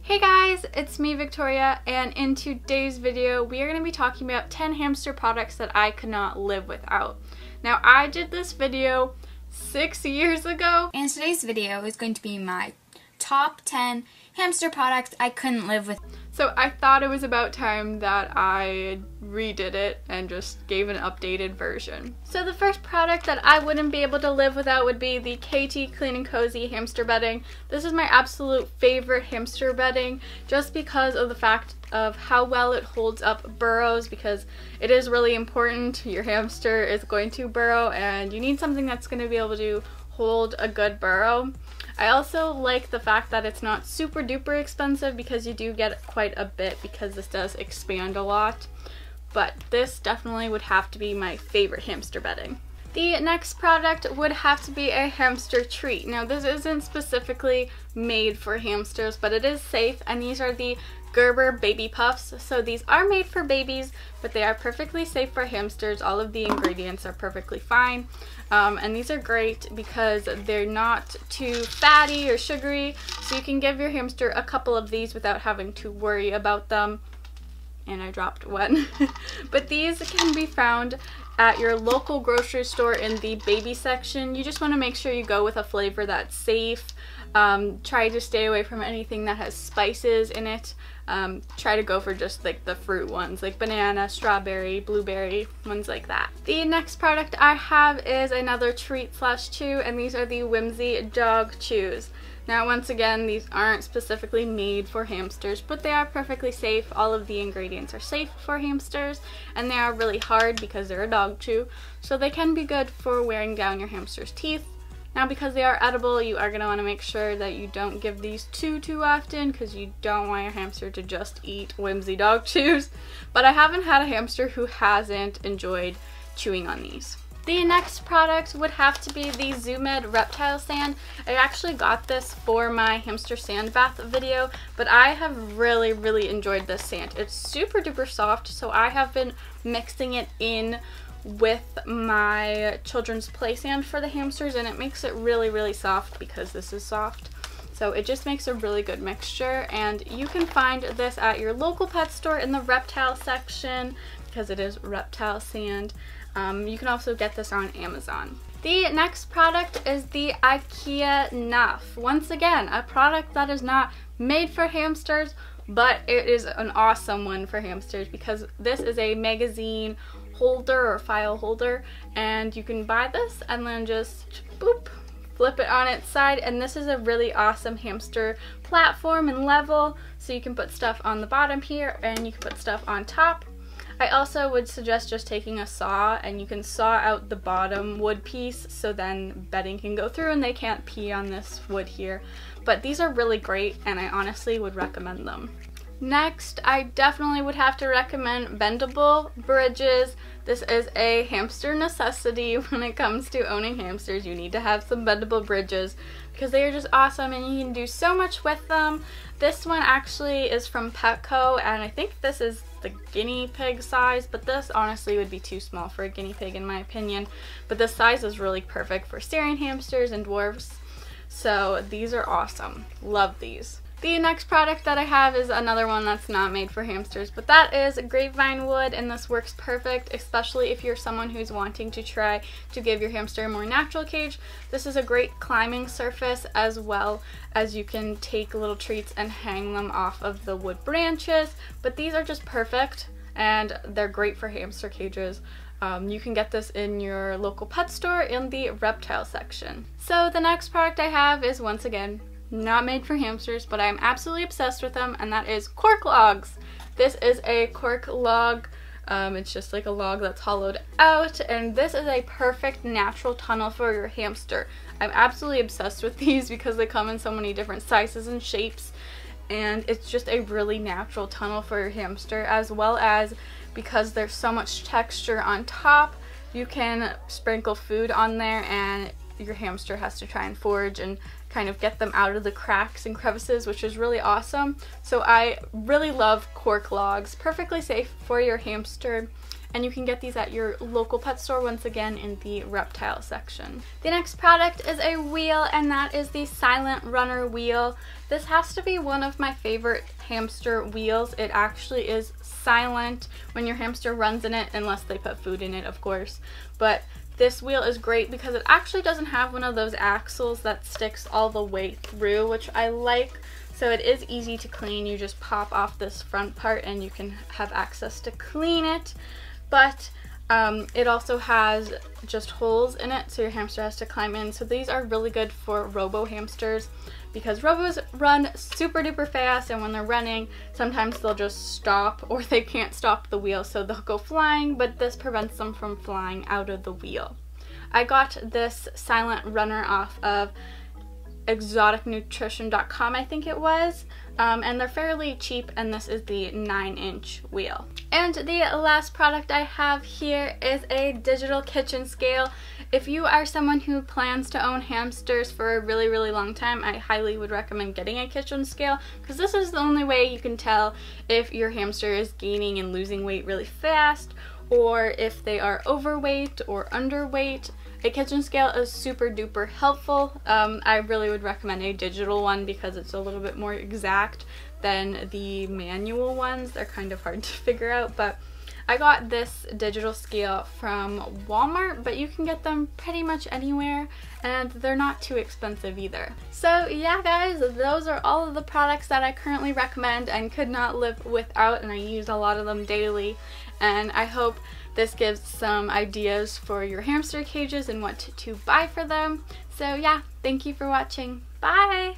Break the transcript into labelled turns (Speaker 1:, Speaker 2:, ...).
Speaker 1: Hey guys, it's me Victoria and in today's video we are going to be talking about 10 hamster products that I could not live without. Now I did this video six years ago
Speaker 2: and today's video is going to be my top 10 hamster products I couldn't live with.
Speaker 1: So I thought it was about time that I redid it and just gave an updated version. So the first product that I wouldn't be able to live without would be the Kaytee Clean & Cozy hamster bedding. This is my absolute favorite hamster bedding just because of the fact of how well it holds up burrows because it is really important. Your hamster is going to burrow and you need something that's going to be able to hold a good burrow. I also like the fact that it's not super duper expensive because you do get quite a bit because this does expand a lot. But this definitely would have to be my favorite hamster bedding. The next product would have to be a hamster treat. Now this isn't specifically made for hamsters, but it is safe and these are the Gerber Baby Puffs. So these are made for babies, but they are perfectly safe for hamsters. All of the ingredients are perfectly fine. Um, and these are great because they're not too fatty or sugary, so you can give your hamster a couple of these without having to worry about them. And I dropped one. but these can be found at your local grocery store in the baby section. You just want to make sure you go with a flavor that's safe. Um, try to stay away from anything that has spices in it um, try to go for just like the fruit ones like banana, strawberry, blueberry, ones like that. The next product I have is another treat slash chew and these are the Whimsy Dog Chews. Now once again these aren't specifically made for hamsters but they are perfectly safe. All of the ingredients are safe for hamsters and they are really hard because they're a dog chew so they can be good for wearing down your hamster's teeth now because they are edible, you are going to want to make sure that you don't give these too, too often because you don't want your hamster to just eat whimsy dog chews. But I haven't had a hamster who hasn't enjoyed chewing on these. The next product would have to be the Zoo Med Reptile Sand. I actually got this for my hamster sand bath video, but I have really, really enjoyed this sand. It's super duper soft, so I have been mixing it in with my children's play sand for the hamsters and it makes it really really soft because this is soft. So it just makes a really good mixture and you can find this at your local pet store in the reptile section because it is reptile sand. Um, you can also get this on Amazon. The next product is the IKEA Knuff. Once again a product that is not made for hamsters but it is an awesome one for hamsters because this is a magazine holder or file holder and you can buy this and then just boop flip it on its side and this is a really awesome hamster platform and level so you can put stuff on the bottom here and you can put stuff on top I also would suggest just taking a saw and you can saw out the bottom wood piece so then bedding can go through and they can't pee on this wood here. But these are really great and I honestly would recommend them. Next, I definitely would have to recommend bendable bridges. This is a hamster necessity when it comes to owning hamsters. You need to have some bendable bridges because they are just awesome and you can do so much with them. This one actually is from Petco and I think this is the guinea pig size, but this honestly would be too small for a guinea pig in my opinion. But this size is really perfect for Syrian hamsters and dwarfs. So these are awesome. Love these. The next product that I have is another one that's not made for hamsters, but that is grapevine wood, and this works perfect, especially if you're someone who's wanting to try to give your hamster a more natural cage. This is a great climbing surface as well as you can take little treats and hang them off of the wood branches, but these are just perfect and they're great for hamster cages. Um, you can get this in your local pet store in the reptile section. So the next product I have is once again not made for hamsters, but I'm absolutely obsessed with them, and that is cork logs. This is a cork log. Um, it's just like a log that's hollowed out, and this is a perfect natural tunnel for your hamster. I'm absolutely obsessed with these because they come in so many different sizes and shapes, and it's just a really natural tunnel for your hamster, as well as because there's so much texture on top, you can sprinkle food on there and your hamster has to try and forage and kind of get them out of the cracks and crevices, which is really awesome. So I really love cork logs, perfectly safe for your hamster. and you can get these at your local pet store once again in the reptile section. The next product is a wheel and that is the Silent Runner wheel. This has to be one of my favorite hamster wheels. It actually is silent when your hamster runs in it, unless they put food in it, of course. But this wheel is great because it actually doesn't have one of those axles that sticks all the way through, which I like. So it is easy to clean. You just pop off this front part and you can have access to clean it. But um, it also has just holes in it so your hamster has to climb in. So these are really good for robo hamsters because robos run super duper fast and when they're running sometimes they'll just stop or they can't stop the wheel so they'll go flying but this prevents them from flying out of the wheel. I got this silent runner off of exoticnutrition.com I think it was um, and they're fairly cheap and this is the 9 inch wheel. And the last product I have here is a digital kitchen scale. If you are someone who plans to own hamsters for a really really long time I highly would recommend getting a kitchen scale because this is the only way you can tell if your hamster is gaining and losing weight really fast or if they are overweight or underweight a kitchen scale is super duper helpful. Um, I really would recommend a digital one because it's a little bit more exact than the manual ones. They're kind of hard to figure out, but I got this digital scale from Walmart, but you can get them pretty much anywhere and they're not too expensive either. So yeah guys, those are all of the products that I currently recommend and could not live without and I use a lot of them daily and I hope this gives some ideas for your hamster cages and what to, buy for them. So yeah, thank you for watching. Bye!